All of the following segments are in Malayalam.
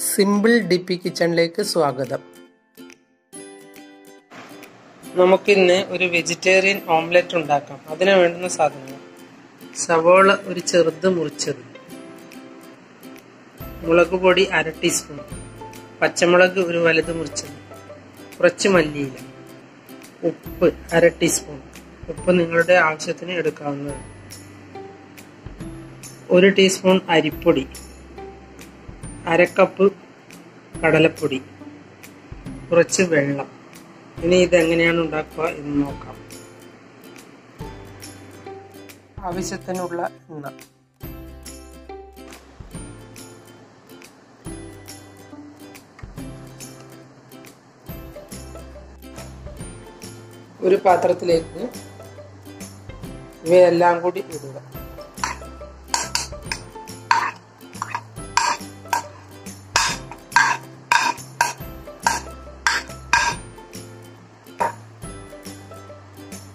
സിമ്പിൾ ഡി പി കിച്ചണിലേക്ക് സ്വാഗതം. നമുക്കിന്ന് ഒരു വെജിറ്റേറിയൻ ഓംലെറ്റ് ഉണ്ടാക്കാം. അതിന് വേണ്ടുന്ന സാധനങ്ങൾ. സവോള ഒരു ചെറുത് മുറിച്ചത്. മുളക് പൊടി അര ടീസ്പൂൺ. പച്ചമുളക് ഒരു വലുത് മുറിച്ചത്. കുറച്ച് മല്ലിയില. ഉപ്പ് അര ടീസ്പൂൺ. ഉപ്പ് നിങ്ങളുടെ ആവശ്യത്തിന് എടുക്കാവുന്നതാണ്. ഒരു ടീസ്പൂൺ അരിപ്പൊടി. അരക്കപ്പ് കടലപ്പൊടി കുറച്ച് വെള്ളം. ഇനി ഇതെങ്ങനെയാണ് ഉണ്ടാക്കുക എന്ന് നോക്കാം. ആവശ്യത്തിനുള്ള എണ്ണ. ഒരു പാത്രത്തിലേക്ക് ഇവയെല്ലാം കൂടി ഇടുക.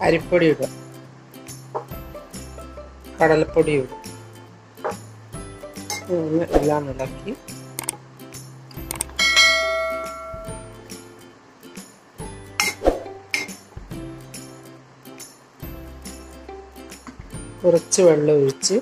അരിപ്പൊടി ഇടുക. കടലപ്പൊടി ഒന്ന് എല്ലാം ഇളക്കി കുറച്ച് വെള്ളം ഒഴിച്ച്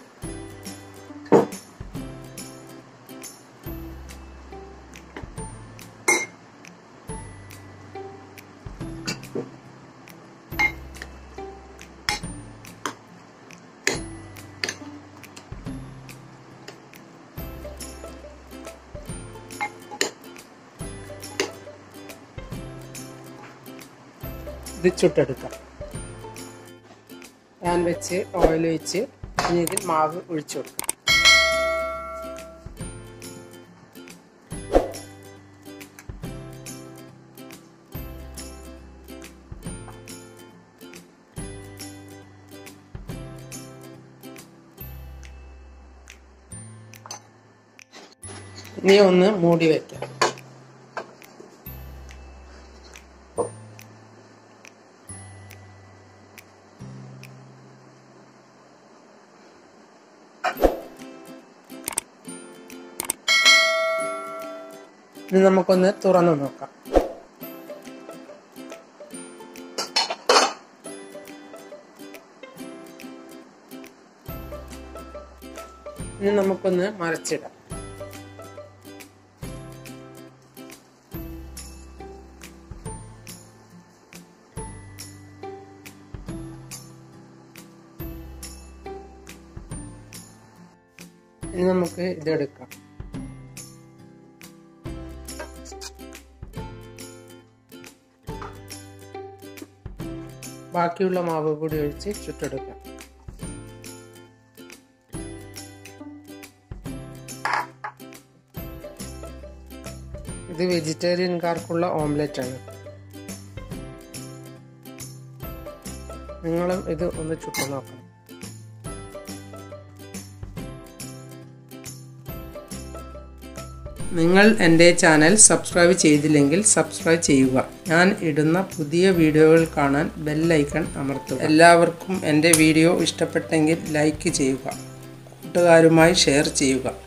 ഇത് ചുട്ടെടുക്കാം പാൻ വെച്ച് ഓയിൽ ഒഴിച്ച് ഇനി ഇതിൽ മാവ് ഒഴിച്ചു കൊടുക്കാം. ഇനി ഒന്ന് മൂടി വെക്കാം. ഇനി നമുക്കൊന്ന് തുറന്നു നോക്കാം. ഇനി നമുക്കൊന്ന് മറിച്ചിടാം. ഇനി നമുക്ക് ഇതെടുക്കാം. ബാക്കിയുള്ള മാവ് കൂടി ഒഴിച്ച് ചുട്ടെടുക്കാം. ഇത് വെജിറ്റേറിയൻകാർക്കുള്ള ഓംലെറ്റ് ആണ്. നിങ്ങളും ഇത് ഒന്ന് ചുട്ടു നോക്കണം നിങ്ങൾ എന്റെ ചാനൽ സബ്സ്ക്രൈബ് ചെയ്തില്ലെങ്കിൽ സബ്സ്ക്രൈബ് ചെയ്യുക. ഞാൻ ഇടുന്ന പുതിയ വീഡിയോകൾ കാണാൻ ബെല്ലൈക്കൺ അമർത്തുക. എല്ലാവർക്കും എന്റെ വീഡിയോ ഇഷ്ടപ്പെട്ടെങ്കിൽ ലൈക്ക് ചെയ്യുക. കൂട്ടുകാരുമായി ഷെയർ ചെയ്യുക.